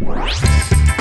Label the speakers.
Speaker 1: Música